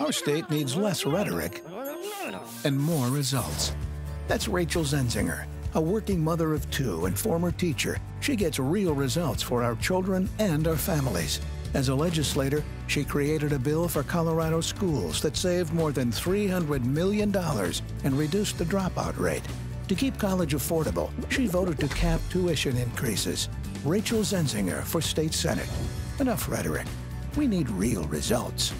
Our state needs less rhetoric and more results. That's Rachel Zenzinger, a working mother of two and former teacher. She gets real results for our children and our families. As a legislator, she created a bill for Colorado schools that saved more than $300 million and reduced the dropout rate. To keep college affordable, she voted to cap tuition increases. Rachel Zenzinger for State Senate. Enough rhetoric. We need real results.